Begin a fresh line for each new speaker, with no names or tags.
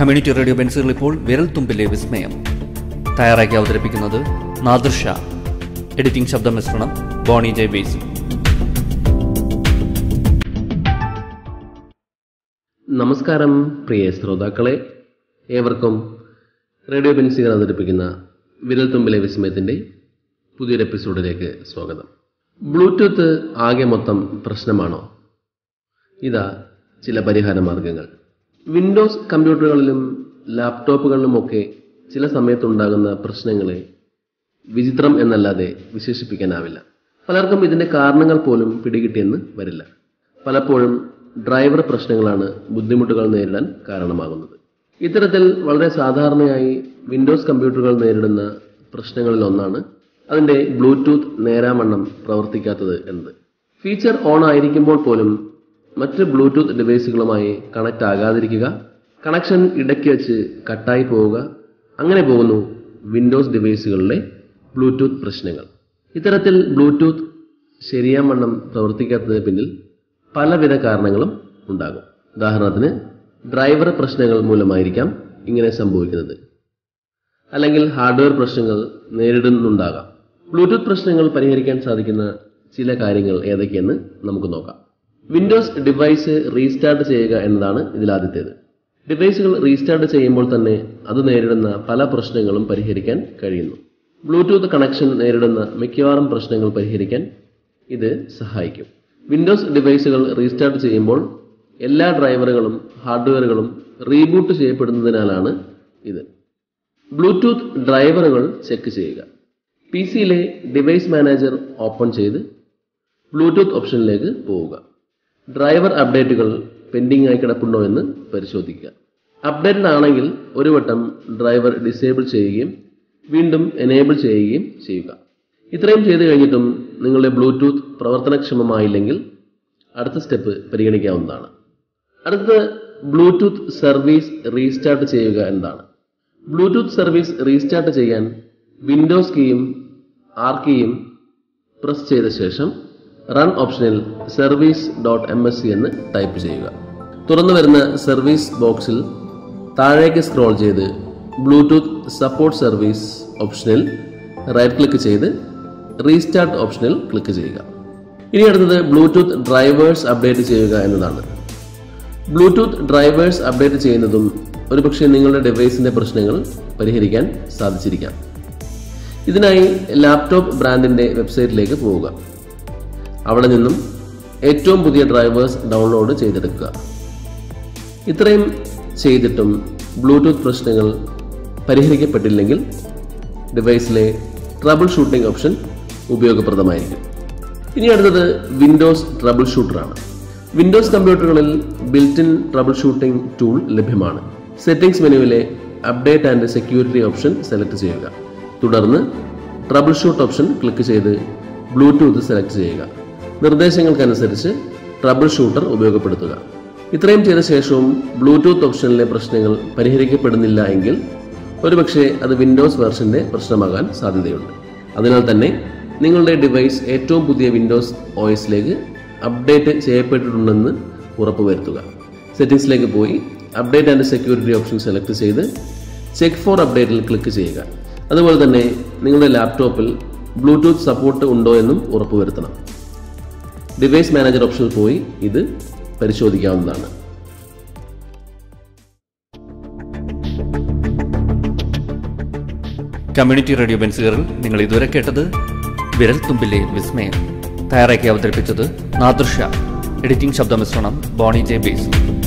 Community radio ബെൻസുകൾ ഇപ്പോൾ വിരൽ തുമ്പിലെ വിസ്മയം. തയ്യാറാക്കി അവതരിപ്പിക്കുന്നത് നാദൃഷ എഡിറ്റിംഗ് ശബ്ദമിശ്രണം ബോണി ജെ ബേസ്.
നമസ്കാരം പ്രിയ ശ്രോതാക്കളെ. ഏവർക്കും റേഡിയോ ബെൻസികൾ അവതരിപ്പിക്കുന്ന വിരൽ തുമ്പിലെ വിസ്മയത്തിന്റെ പുതിയൊരു എപ്പിസോഡിലേക്ക് സ്വാഗതം. ബ്ലൂടൂത്ത് ആകെ മൊത്തം പ്രശ്നമാണോ? ഇതാ ചില പരിഹാര മാർഗങ്ങൾ. വിൻഡോസ് കമ്പ്യൂട്ടറുകളിലും ലാപ്ടോപ്പുകളിലും ഒക്കെ ചില സമയത്തുണ്ടാകുന്ന പ്രശ്നങ്ങളെ വിചിത്രം എന്നല്ലാതെ വിശേഷിപ്പിക്കാനാവില്ല. പലർക്കും ഇതിന്റെ കാരണങ്ങൾ പോലും പിടികിട്ടിയെന്ന് വരില്ല. പലപ്പോഴും ഡ്രൈവർ പ്രശ്നങ്ങളാണ് ബുദ്ധിമുട്ടുകൾ നേരിടാൻ കാരണമാകുന്നത്. ഇത്തരത്തിൽ വളരെ സാധാരണയായി വിൻഡോസ് കമ്പ്യൂട്ടറുകൾ നേരിടുന്ന പ്രശ്നങ്ങളിൽ ഒന്നാണ് അതിന്റെ ബ്ലൂടൂത്ത് നേരാമണ്ണം പ്രവർത്തിക്കാത്തത് എന്നത്. ഫീച്ചർ ഓൺ ആയിരിക്കുമ്പോൾ പോലും മറ്റ് ബ്ലൂടൂത്ത് ഡിവൈസുകളുമായി കണക്ട് ആകാതിരിക്കുക കണക്ഷൻ ഇടയ്ക്ക് വെച്ച് കട്ടായി പോവുക അങ്ങനെ പോകുന്നു വിൻഡോസ് ഡിവൈസുകളിലെ ബ്ലൂടൂത്ത് പ്രശ്നങ്ങൾ. ഇത്തരത്തിൽ ബ്ലൂടൂത്ത് ശരിയാവണ്ണം പ്രവർത്തിക്കാത്തതിന് പിന്നിൽ പലവിധ കാരണങ്ങളും ഉണ്ടാകും. ഉദാഹരണത്തിന് ഡ്രൈവർ പ്രശ്നങ്ങൾ മൂലമായിരിക്കാം ഇങ്ങനെ സംഭവിക്കുന്നത്. അല്ലെങ്കിൽ ഹാർഡ്വെയർ പ്രശ്നങ്ങൾ നേരിടുന്നുണ്ടാകാം. ബ്ലൂടൂത്ത് പ്രശ്നങ്ങൾ പരിഹരിക്കാൻ സാധിക്കുന്ന ചില കാര്യങ്ങൾ ഏതൊക്കെയെന്ന് നമുക്ക് നോക്കാം. വിൻഡോസ് ഡിവൈസ് റീസ്റ്റാർട്ട് ചെയ്യുക എന്നതാണ് ഇതിലാദ്യത്തേത്. ഡിവൈസുകൾ റീസ്റ്റാർട്ട് ചെയ്യുമ്പോൾ തന്നെ അത് നേരിടുന്ന പല പ്രശ്നങ്ങളും പരിഹരിക്കാൻ കഴിയുന്നു. ബ്ലൂടൂത്ത് കണക്ഷൻ നേരിടുന്ന മിക്കവാറും പ്രശ്നങ്ങൾ പരിഹരിക്കാൻ ഇത് സഹായിക്കും. വിൻഡോസ് ഡിവൈസുകൾ റീസ്റ്റാർട്ട് ചെയ്യുമ്പോൾ എല്ലാ ഡ്രൈവറുകളും ഹാർഡ്വെയറുകളും റീബൂട്ട് ചെയ്യപ്പെടുന്നതിനാലാണ് ഇത്. ബ്ലൂടൂത്ത് ഡ്രൈവറുകൾ ചെക്ക് ചെയ്യുക. പി സിയിലെ ഡിവൈസ് മാനേജർ ഓപ്പൺ ചെയ്ത് ബ്ലൂടൂത്ത് ഓപ്ഷനിലേക്ക് പോവുക. ഡ്രൈവർ അപ്ഡേറ്റുകൾ പെൻഡിംഗ് ആയി കിടപ്പുണ്ടോ എന്ന് പരിശോധിക്കുക. അപ്ഡേറ്റഡ് ആണെങ്കിൽ ഒരു വട്ടം ഡ്രൈവർ ഡിസേബിൾ ചെയ്യുകയും വീണ്ടും എനേബിൾ ചെയ്യുകയും ചെയ്യുക. ഇത്രയും ചെയ്തു കഴിഞ്ഞിട്ടും നിങ്ങളുടെ ബ്ലൂടൂത്ത് പ്രവർത്തനക്ഷമമായില്ലെങ്കിൽ അടുത്ത സ്റ്റെപ്പ് പരിഗണിക്കാവുന്നതാണ്. അടുത്തത് ബ്ലൂടൂത്ത് സർവീസ് റീസ്റ്റാർട്ട് ചെയ്യുക എന്താണ് ബ്ലൂടൂത്ത് സർവീസ് റീസ്റ്റാർട്ട് ചെയ്യാൻ വിൻഡോസ് കീയും ആർ കീയും പ്രസ് ചെയ്ത ശേഷം റൺ ഓപ്ഷനിൽ service dot M S C എന്ന് ടൈപ്പ് ചെയ്യുക. തുറന്നു വരുന്ന സർവീസ് ബോക്സിൽ താഴേക്ക് സ്ക്രോൾ ചെയ്ത് ബ്ലൂടൂത്ത് സപ്പോർട്ട് സർവീസ് ഓപ്ഷനിൽ റൈറ്റ് ക്ലിക്ക് ചെയ്ത് റീസ്റ്റാർട്ട് ഓപ്ഷനിൽ ക്ലിക്ക് ചെയ്യുക. ഇനി അടുത്തത് ബ്ലൂടൂത്ത് ഡ്രൈവേഴ്സ് അപ്ഡേറ്റ് ചെയ്യുക എന്നതാണ്. ബ്ലൂടൂത്ത് ഡ്രൈവേഴ്സ് അപ്ഡേറ്റ് ചെയ്യുന്നതും ഒരുപക്ഷെ നിങ്ങളുടെ ഡിവൈസിന്റെ പ്രശ്നങ്ങൾ പരിഹരിക്കാൻ സാധിച്ചിരിക്കാം. ഇതിനായി ലാപ്ടോപ്പ് ബ്രാൻഡിന്റെ വെബ്സൈറ്റിലേക്ക് പോവുക. അവിടെ നിന്നും ഏറ്റവും പുതിയ ഡ്രൈവേഴ്സ് ഡൗൺലോഡ് ചെയ്തെടുക്കുക. ഇത്രയും ചെയ്തിട്ടും ബ്ലൂടൂത്ത് പ്രശ്നങ്ങൾ പരിഹരിക്കപ്പെട്ടില്ലെങ്കിൽ ഡിവൈസിലെ ട്രബിൾ ഷൂട്ടിംഗ് ഓപ്ഷൻ ഉപയോഗപ്രദമായിരിക്കും. ഇനി അടുത്തത് വിൻഡോസ് ട്രബിൾ ഷൂട്ടറാണ് വിൻഡോസ് കമ്പ്യൂട്ടറുകളിൽ ബിൽറ്റിൻ ട്രബിൾ ഷൂട്ടിംഗ് ടൂൾ ലഭ്യമാണ്. Settings മെനുവിലെ update and security option select ചെയ്യുക. തുടർന്ന് ട്രബിൾ ഷൂട്ട് ഓപ്ഷൻ ക്ലിക്ക് ചെയ്ത് ബ്ലൂടൂത്ത് സെലക്ട് ചെയ്യുക. നിർദ്ദേശങ്ങൾക്കനുസരിച്ച് ട്രബിൾ ഷൂട്ടർ ഉപയോഗപ്പെടുത്തുക. ഇത്രയും ചെയ്ത ശേഷവും ബ്ലൂടൂത്ത് ഓപ്ഷനിലെ പ്രശ്നങ്ങൾ പരിഹരിക്കപ്പെടുന്നില്ല എങ്കിൽ ഒരുപക്ഷെ അത് വിൻഡോസ് വെർഷന്റെ പ്രശ്നമാകാൻ സാധ്യതയുണ്ട്. അതിനാൽ തന്നെ നിങ്ങളുടെ ഡിവൈസ് ഏറ്റവും പുതിയ വിൻഡോസ് ഓയസിലേക്ക് അപ്ഡേറ്റ് ചെയ്യപ്പെട്ടിട്ടുണ്ടെന്ന് ഉറപ്പുവരുത്തുക. സെറ്റിംഗ്സിലേക്ക് പോയി update and security option select ചെയ്ത് ചെക്ക് ഫോർ അപ്ഡേറ്റിൽ ക്ലിക്ക് ചെയ്യുക. അതുപോലെ തന്നെ നിങ്ങളുടെ ലാപ്ടോപ്പിൽ ബ്ലൂടൂത്ത് സപ്പോർട്ട് ഉണ്ടോ എന്നും ഉറപ്പുവരുത്തണം. ഡിവൈസ് മാനേജർ ഓപ്ഷനിൽ പോയി ഇത് പരിശോധിക്കാവുന്നതാണ്.
കമ്മ്യൂണിറ്റി റേഡിയോ ബെൻസുകറിൽ നിങ്ങൾ ഇതുവരെ കേട്ടത് വിരൽ തുമ്പിലെ വിസ്മയം. തയ്യാറാക്കി അവതരിപ്പിച്ചത് നാദൃഷ. എഡിറ്റിംഗ് ശബ്ദമിശ്രണം ബോണി ജെ ബേസ്.